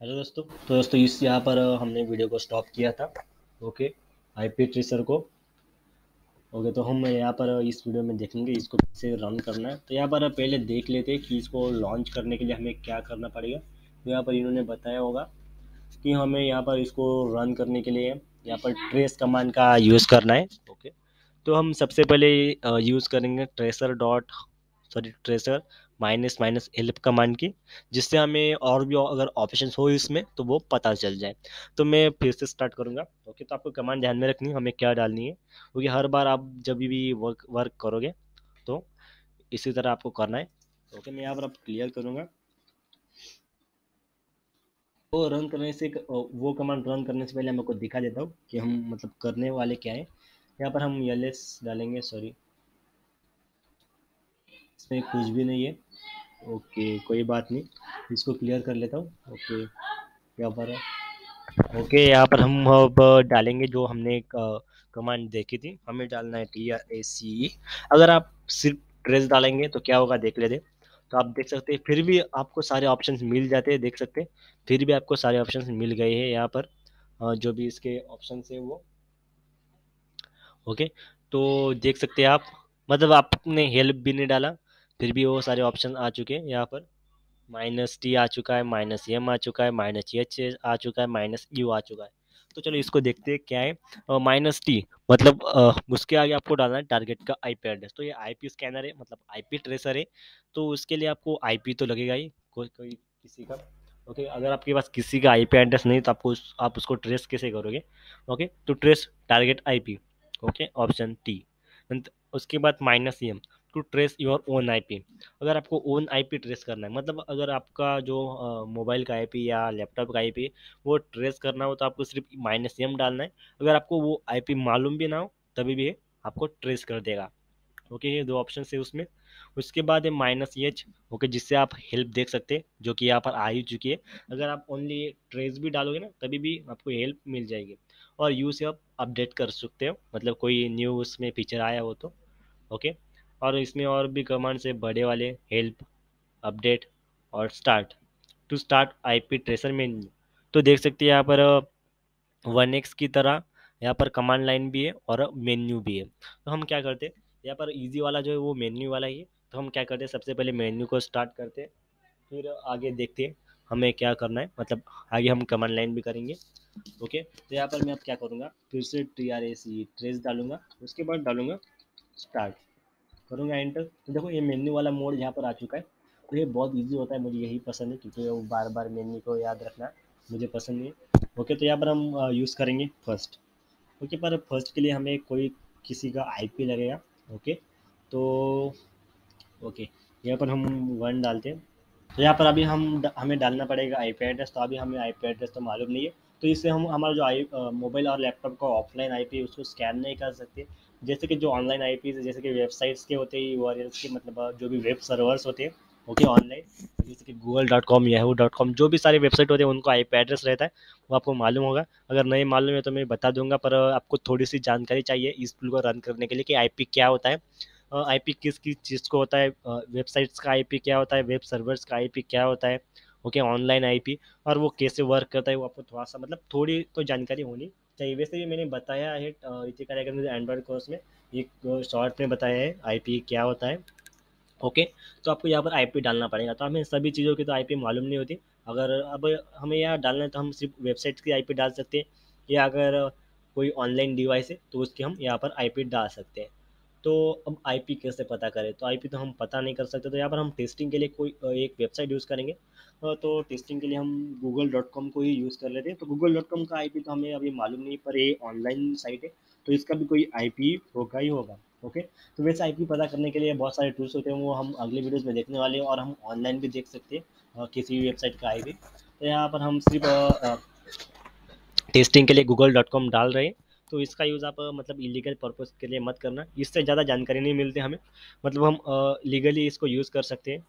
Hello दोस्तों तो दोस्तों, इस यहाँ पर हमने वीडियो को स्टॉप किया था। ओके, आईपी ट्रेसर को। ओके तो हम यहाँ पर इस वीडियो में देखेंगे, इसको कैसे रन करना है। तो यहाँ पर पहले देख लेते हैं कि इसको लॉन्च करने के लिए हमें क्या करना पड़ेगा। तो यहाँ पर इन्होंने बताया होगा कि हमें यहाँ पर इसको रन करने के लिए यहाँ पर ट्रेस कमांड का यूज़ करना है। ओके तो हम सबसे पहले यूज़ करेंगे tracer dot, sorry, tracer minus minus help command की, जिससे हमें और भी अगर ऑप्शन हो इसमें तो वो पता चल जाए। तो मैं फिर से स्टार्ट करूँगा। ओके तो आपको कमांड ध्यान में रखनी है, हमें क्या डालनी है? क्योंकि हर बार आप जब भी वर्क वर्क करोगे तो इसी तरह आपको करना है। ओके, मैं यहाँ पर आप क्लियर करूँगा। वो रन करने से वो कमांड रन करने से पहले मैं आपको दिखा देता हूँ कि हम मतलब करने वाले क्या है। यहाँ पर हम एल डालेंगे, सॉरी। इसमें कुछ भी नहीं है। ओके, कोई बात नहीं। इसको क्लियर कर लेता हूँ। ओके यहाँ पर ओके, यहाँ पर हम अब डालेंगे जो हमने एक कमांड देखी थी। हमें डालना है टी आर ए सी अगर आप सिर्फ़ ट्रेस डालेंगे तो क्या होगा, देख लेते तो आप देख सकते हैं, फिर भी आपको सारे ऑप्शन मिल जाते हैं, देख सकते हैं। फिर भी आपको सारे ऑप्शन मिल गए हैं यहाँ पर। जो भी इसके ऑप्शन है वो। ओके तो देख सकते हैं आप। मतलब आपने हेल्प भी नहीं डाला। फिर भी वो सारे ऑप्शन आ चुके हैं यहाँ पर। माइनस टी आ चुका है माइनस एम आ चुका है माइनस एच आ चुका है माइनस यू आ चुका है। तो चलो इसको देखते हैं क्या है। माइनस टी मतलब आ, उसके आगे आपको डालना है टारगेट का आईपी एड्रेस तो ये आईपी स्कैनर है मतलब आईपी ट्रेसर है। तो उसके लिए आपको आईपी तो लगेगा ही कोई कोई किसी का। ओके अगर आपके पास किसी का आईपी एड्रेस नहीं तो आपको उस, आप उसको ट्रेस कैसे करोगे? ओके तो trace target IP okay option T उसके बाद minus M to trace your own IP अगर आपको ओन आईपी ट्रेस करना है मतलब अगर आपका जो मोबाइल का आईपी या लैपटॉप का आईपी वो ट्रेस करना हो तो आपको सिर्फ़ माइनस एम डालना है। अगर आपको वो आईपी मालूम भी ना हो, तभी भी आपको ट्रेस कर देगा। ओके ये दो ऑप्शन है उसमें। उसके बाद है माइनस एच ओके जिससे आप हेल्प देख सकते हैं, जो कि यहाँ पर आ ही चुकी है। अगर आप ओनली ट्रेस भी डालोगे ना, तभी भी आपको हेल्प मिल जाएगी। और यू से आप अपडेट कर सकते हो मतलब कोई न्यू उसमें फीचर आया हो तो। ओके और इसमें और भी कमांड्स है, बड़े वाले हेल्प अपडेट और start to start IP tracer menu तो देख सकते हैं यहाँ पर वन एक्स की तरह यहाँ पर कमांड लाइन भी है और मेन्यू भी है। तो हम क्या करते हैं, यहाँ पर इजी वाला जो है वो मेन्यू वाला ही है। तो हम क्या करते हैं, सबसे पहले मेन्यू को स्टार्ट करते फिर आगे देखते हैं हमें क्या करना है। मतलब आगे हम कमांड लाइन भी करेंगे। ओके तो यहाँ पर मैं अब क्या करूँगा, फिर से T R A C trace डालूँगा, उसके बाद डालूँगा स्टार्ट करूँगा एंटर तो देखो ये मेन्यू वाला मोड यहाँ पर आ चुका है। तो ये बहुत ईजी होता है, मुझे यही पसंद है, क्योंकि वो बार बार मेन्यू को याद रखना मुझे पसंद नहीं है। ओके तो यहाँ पर हम यूज़ करेंगे फ़र्स्ट ओके पर फ़र्स्ट के लिए हमें कोई किसी का आईपी लगेगा। ओके तो ओके यहाँ पर हम वन डालते हैं। तो यहाँ पर अभी हम हमें डालना पड़ेगा आई एड्रेस तो अभी हमें आईपी एड्रेस तो मालूम नहीं है। तो इससे हम, हमारा जो आई मोबाइल और लैपटॉप का ऑफलाइन आईपी उसको स्कैन नहीं कर सकते। जैसे कि जो ऑनलाइन आई जैसे कि वेबसाइट्स के होते हैं वॉरियर्स के मतलब जो भी वेब सर्वर्स होते हैं ओके ऑनलाइन जैसे कि Google dot com Yahoo dot com जो भी सारे वेबसाइट होते हैं, उनको आई पी एड्रेस रहता है, वो आपको मालूम होगा। अगर नहीं मालूम है तो मैं बता दूँगा, पर आपको थोड़ी सी जानकारी चाहिए इस टूल को रन करने के लिए कि आईपी क्या होता है। आई पी किस किस चीज़ को होता है वेबसाइट्स का आईपी क्या होता है वेब सर्वर्स का आईपी क्या होता है ओके ऑनलाइन आईपी और वो कैसे वर्क करता है, वो आपको थोड़ा सा मतलब थोड़ी तो जानकारी होनी चाहिए वैसे भी मैंने बताया है इसी कार्यक्रम एंड्रॉयड कोर्स में ये शॉर्ट में बताया है आईपी क्या होता है। ओके तो आपको यहाँ पर आईपी डालना पड़ेगा। तो हमें सभी चीज़ों की तो आईपी मालूम नहीं होती। अगर अब हमें यहाँ डालना है तो हम सिर्फ़ वेबसाइट की आईपी डाल सकते हैं या अगर कोई ऑनलाइन डिवाइस है तो उसकी हम यहाँ पर आईपी डाल सकते हैं। तो अब आईपी कैसे पता करें? तो आईपी तो हम पता नहीं कर सकते तो यहाँ पर हम टेस्टिंग के लिए कोई एक वेबसाइट यूज़ करेंगे। तो टेस्टिंग के लिए हम गूगल डॉट कॉम को ही यूज़ कर लेते हैं। तो गूगल डॉट कॉम का आईपी तो हमें अभी मालूम नहीं, पर ये ऑनलाइन साइट है तो इसका भी कोई आईपी होगा ही होगा ओके तो वैसे आईपी पता करने के लिए बहुत सारे टूल्स होते हैं, वो हम अगले वीडियोज़ में देखने वाले हैं, और हम ऑनलाइन भी देख सकते हैं किसी भी वेबसाइट का आईपी तो यहाँ पर हम सिर्फ़ टेस्टिंग के लिए गूगल डॉट कॉम डाल रहे हैं। तो इसका यूज़ आप मतलब इलीगल पर्पज़ के लिए मत करना। इससे ज़्यादा जानकारी नहीं मिलती हमें। मतलब हम लीगली इसको यूज़ कर सकते हैं।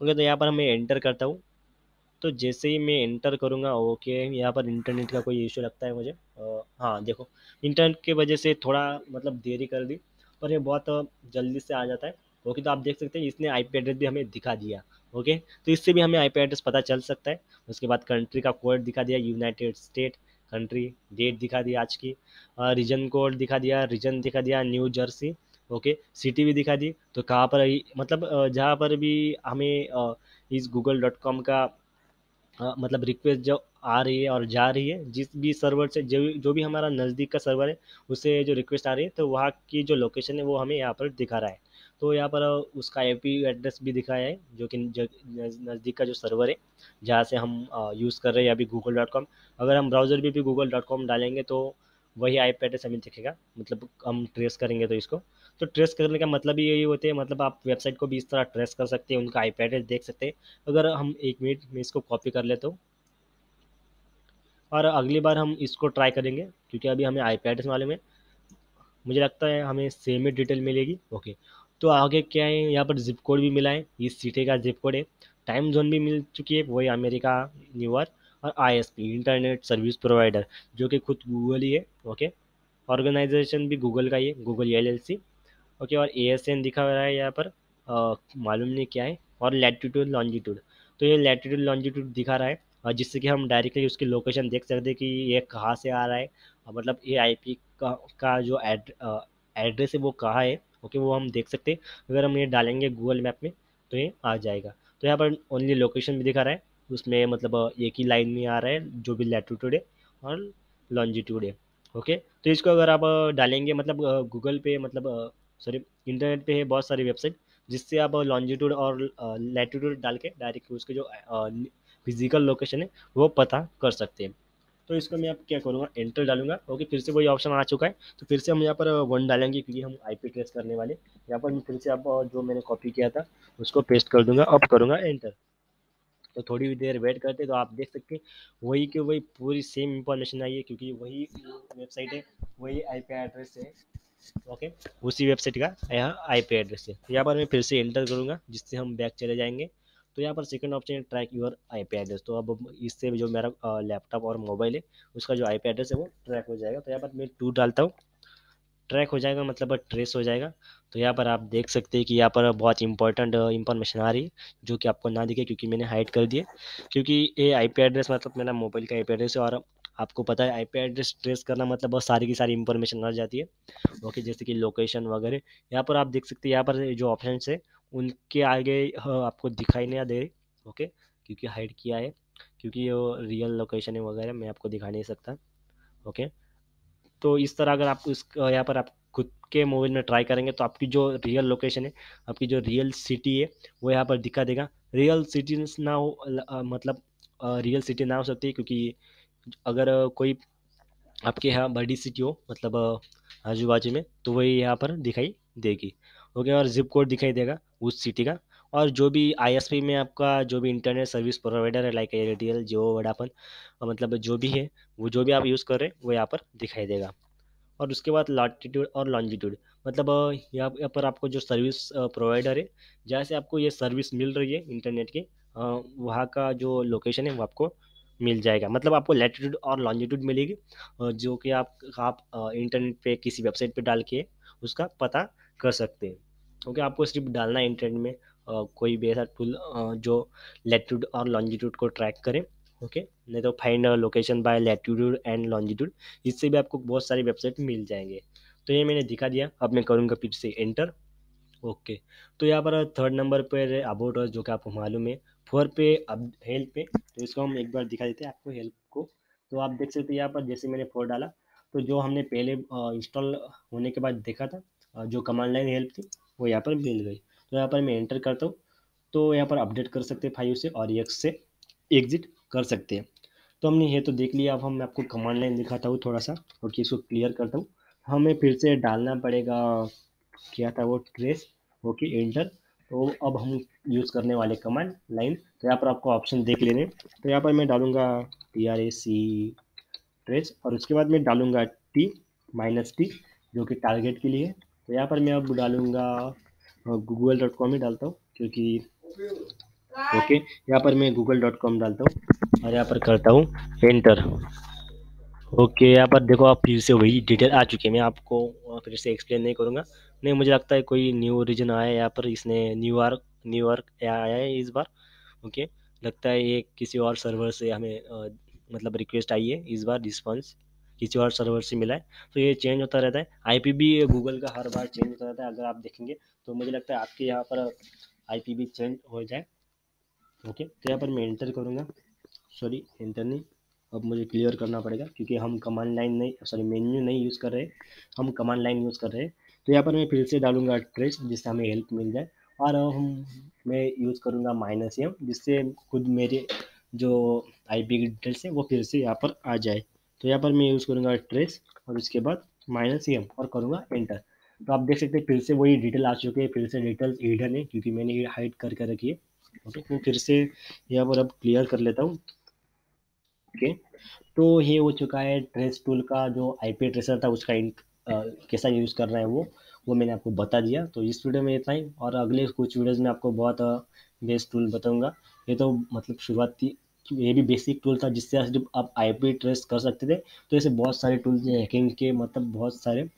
ओके तो यहाँ पर मैं एंटर करता हूँ। तो जैसे ही मैं एंटर करूँगा, ओके, यहाँ पर इंटरनेट का कोई इशू लगता है मुझे। हाँ देखो इंटरनेट के वजह से थोड़ा मतलब देरी कर दी, पर ये बहुत जल्दी से आ जाता है। ओके तो आप देख सकते हैं, इसने आईपी एड्रेस भी हमें दिखा दिया। ओके तो इससे भी हमें आईपी एड्रेस पता चल सकता है। उसके बाद कंट्री का कोड दिखा दिया यूनाइटेड स्टेट कंट्री डेट दिखा दी आज की। रीजन कोड दिखा दिया रीजन दिखा दिया न्यू जर्सी ओके सिटी भी दिखा दी। तो कहाँ पर मतलब जहाँ पर भी हमें इस गूगल डॉट कॉम का मतलब रिक्वेस्ट जो आ रही है और जा रही है, जिस भी सर्वर से, जो जो भी हमारा नज़दीक का सर्वर है, उससे जो रिक्वेस्ट आ रही है तो वहाँ की जो लोकेशन है, वो हमें यहाँ पर दिखा रहा है। तो यहाँ पर उसका आई एड्रेस भी दिखाया है जो कि नज़दीक का जो सर्वर है जहाँ से हम यूज़ कर रहे हैं अभी गूगल डॉट कॉम अगर हम ब्राउज़र भी, भी गूगल डॉट कॉम डालेंगे तो वही आई एड्रेस हमें दिखेगा मतलब हम ट्रेस करेंगे तो इसको। तो ट्रेस करने का मतलब यही होते हैं मतलब आप वेबसाइट को भी इस तरह ट्रेस कर सकते हैं उनका आई एड्रेस देख सकते हैं। अगर हम एक मिनट में इसको कॉपी कर लेते हो और अगली बार हम इसको ट्राई करेंगे क्योंकि अभी हमें आई एड्रेस मालूम है। मुझे लगता है हमें सेम ही डिटेल मिलेगी ओके तो आगे क्या है यहाँ पर जिप कोड भी मिला है इस सिटी का जिप कोड है। टाइम जोन भी मिल चुकी है वही अमेरिका न्यूयॉर्क और आईएसपी इंटरनेट सर्विस प्रोवाइडर जो कि खुद गूगल ही है ओके ऑर्गेनाइजेशन भी गूगल का ही है गूगल एलएलसी ओके और ए एस एन दिखा रहा है यहाँ पर मालूम नहीं क्या है और लैटिट्यूड लॉन्जिट्यूड तो ये लैटिट्यूड लॉन्जिट्यूड दिखा रहा है और जिससे कि हम डायरेक्टली उसकी लोकेशन देख सकते हैं कि ये कहाँ से आ रहा है मतलब ये आईपी का, का जो एड, एड्रेस है वो कहाँ है ओके, वो हम देख सकते हैं। अगर हम ये डालेंगे गूगल मैप में तो ये आ जाएगा। तो यहाँ पर ओनली लोकेशन भी दिखा रहा है। उसमें मतलब एक ही लाइन में आ रहा है, जो भी लैटिट्यूड है और लॉन्जिट्यूड है। ओके तो इसको अगर आप डालेंगे मतलब गूगल पे मतलब सॉरी इंटरनेट पे है बहुत सारी वेबसाइट जिससे आप लॉन्जिट्यूड और लैटिट्यूड डाल के डायरेक्ट उसके जो फ़िज़िकल लोकेशन है, वो पता कर सकते हैं। तो इसको मैं आप क्या करूँगा? एंटर डालूँगा। ओके फिर से वही ऑप्शन आ चुका है। तो फिर से हम यहाँ पर वन डालेंगे क्योंकि हम आईपी ट्रेस करने वाले यहाँ पर मैं फिर से आप जो मैंने कॉपी किया था, उसको पेस्ट कर दूँगा। अब करूँगा एंटर तो थोड़ी देर वेट करते तो आप देख सकते हैं, वही के वही पूरी सेम इंफॉर्मेशन आई है क्योंकि वही वेबसाइट है, वही आईपी एड्रेस है। ओके उसी वेबसाइट का यहाँ आईपी एड्रेस है। तो यहाँ पर मैं फिर से एंटर करूँगा, जिससे हम बैक चले जाएँगे। तो यहाँ पर सेकंड ऑप्शन है ट्रैक यूर आईपी एड्रेस तो अब इससे जो मेरा लैपटॉप और मोबाइल है, उसका जो आईपी एड्रेस है वो ट्रैक हो जाएगा। तो यहाँ पर मैं टू डालता हूँ। ट्रैक हो जाएगा मतलब ट्रेस हो जाएगा। तो यहाँ पर आप देख सकते हैं कि यहाँ पर बहुत इंपॉर्टेंट इंफॉर्मेशन आ रही है, जो कि आपको ना दिखे, क्योंकि मैंने हाइड कर दिया। क्योंकि ये आईपी एड्रेस मतलब मेरा मोबाइल का आईपी एड्रेस है, और आपको पता है आईपी एड्रेस ट्रेस करना मतलब बहुत सारी की सारी इंफॉर्मेशन आ जाती है। ओके जैसे कि लोकेशन वगैरह, यहाँ पर आप देख सकते हैं, यहाँ पर जो ऑप्शन है उनके आगे आपको दिखाई नहीं दे, ओके? क्योंकि हाइड किया है, क्योंकि वो रियल लोकेशन है वगैरह, मैं आपको दिखा नहीं सकता, ओके? तो इस तरह अगर आप उस यहाँ पर आप खुद के मोबाइल में ट्राई करेंगे तो आपकी जो रियल लोकेशन है, आपकी जो रियल सिटी है, वो यहाँ पर दिखा देगा। रियल सिटी ना हो मतलब रियल सिटी ना हो सकती क्योंकि अगर कोई आपके यहाँ बड़ी सिटी हो मतलब आजू बाजू में तो वही यहाँ पर दिखाई देगी। ओके और जिप कोड दिखाई देगा उस सिटी का। और जो भी आईएसपी में आपका जो भी इंटरनेट सर्विस प्रोवाइडर है लाइक एयरटेल जियो वोडाफोन मतलब जो भी है, वो जो भी आप यूज़ कर रहे हैं, वो यहाँ पर दिखाई देगा। और उसके बाद लाटीट्यूड और लॉन्जिट्यूड मतलब यहाँ पर आपको जो सर्विस प्रोवाइडर है जहाँ से आपको ये सर्विस मिल रही है इंटरनेट की वहाँ का जो लोकेशन है, वो आपको मिल जाएगा। मतलब आपको लैटिट्यूड और लॉन्जिट्यूड मिलेगी जो कि आप आप इंटरनेट पे किसी वेबसाइट पे डाल के उसका पता कर सकते हैं। क्योंकि आपको सिर्फ़ डालना है इंटरनेट में आ, कोई भी ऐसा टूल जो लैटिट्यूड और लॉन्जिट्यूड को ट्रैक करे ओके नहीं तो find location by latitude and longitude इससे भी आपको बहुत सारी वेबसाइट मिल जाएँगे। तो ये मैंने दिखा दिया अब मैं करूँगा फिर से एंटर ओके तो यहाँ पर थर्ड नंबर पर अबाउट जो कि आपको मालूम है फोर पे अब हेल्प पे तो इसको हम एक बार दिखा देते हैं आपको हेल्प को। तो आप देख सकते हैं यहाँ पर जैसे मैंने फोर डाला तो जो हमने पहले इंस्टॉल होने के बाद देखा था जो कमांड लाइन हेल्प थी वो यहाँ पर मिल गई। तो यहाँ पर मैं एंटर करता हूँ। तो यहाँ पर अपडेट कर सकते हैं फाइव से और एक्स से एग्जिट कर सकते हैं। तो हमने ये तो देख लिया। अब हम आपको कमांड लाइन दिखाता हूँ थोड़ा सा और कि इसको क्लियर करता हूँ। हमें फिर से डालना पड़ेगा। क्या था वो? ट्रेस ओके एंटर तो अब हम यूज़ करने वाले कमांड लाइन तो यहाँ पर आपको ऑप्शन देख लेने तो यहाँ पर मैं डालूँगा T R A C trace और उसके बाद मैं डालूँगा टी माइनस टी जो कि टारगेट के लिए तो यहाँ पर मैं अब डालूँगा गूगल डॉट कॉम ही डालता हूँ क्योंकि ओके यहाँ पर मैं गूगल डॉट कॉम डालता हूँ और यहाँ पर करता हूँ एंटर ओके यहाँ पर देखो आप फिर से वही डिटेल आ चुकी है मैं आपको फिर से एक्सप्लेन नहीं करूँगा। नहीं मुझे लगता है कोई न्यू रीजन आया है यहाँ पर इसने न्यूयॉर्क न्यूयॉर्क आया है इस बार ओके। लगता है ये किसी और सर्वर से हमें आ, मतलब रिक्वेस्ट आई है इस बार रिस्पॉन्स किसी और सर्वर से मिला है। तो ये चेंज होता रहता है। आईपी भी गूगल का हर बार चेंज होता रहता है, अगर आप देखेंगे तो मुझे लगता है आपके यहाँ पर आईपी भी चेंज हो जाए। ओके तो यहाँ पर मैं इंटर करूँगा। सॉरी एंटर नहीं। अब मुझे क्लियर करना पड़ेगा, क्योंकि हम कमांड लाइन नहीं सॉरी मेन्यू नहीं यूज़ कर रहे हम कमांड लाइन यूज़ कर रहे हैं। तो यहाँ पर मैं फिर से डालूँगा ट्रेस जिससे हमें हेल्प मिल जाए। और हम, मैं यूज़ करूँगा माइनस एम जिससे खुद मेरे जो आई पी डिटेल्स है, वो फिर से यहाँ पर आ जाए। तो यहाँ पर मैं यूज़ करूँगा ट्रेस और उसके बाद माइनस एम और करूँगा एंटर तो आप देख सकते हैं फिर से वही डिटेल आ चुके हैं फिर से डिटेल्स हिडन है क्योंकि मैंने ये हाइड करके रखी है. ओके मैं फिर से यहाँ पर अब क्लियर कर लेता हूँ. ओके तो ये हो चुका है ट्रेस टूल का जो आई पी ट्रेसर था उसका आ, कैसा यूज़ कर रहा है वो वो मैंने आपको बता दिया. तो इस वीडियो में इतना ही और अगले कुछ वीडियोज़ में आपको बहुत बेस्ट टूल बताऊँगा. ये तो मतलब शुरुआती ये भी बेसिक टूल था जिससे आप आई पी ट्रेस कर सकते थे तो ऐसे बहुत सारे टूल हैं हैकिंग के मतलब बहुत सारे,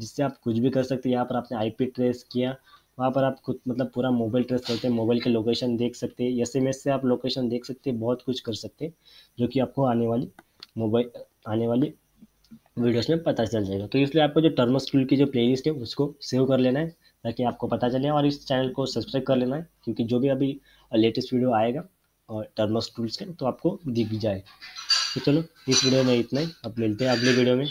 जिससे आप कुछ भी कर सकते यहाँ पर आपने आई पी ट्रेस किया, वहाँ पर आप खुद मतलब पूरा मोबाइल ट्रेस करते हैं मोबाइल के लोकेशन देख सकते हैं एस एम एस से आप लोकेशन देख सकते हैं, बहुत कुछ कर सकते जो कि आपको आने वाली मोबाइल आने वाली वीडियोस में पता चल जाएगा। तो इसलिए आपको जो टर्मो स्कूल की जो प्लेलिस्ट है, उसको सेव कर लेना है, ताकि आपको पता चले और इस चैनल को सब्सक्राइब कर लेना है, क्योंकि जो भी अभी लेटेस्ट वीडियो आएगा और टर्मस टूल्स के तो आपको दिख जाए। तो चलो, इस वीडियो में इतना ही। अब मिलते हैं अगले वीडियो में।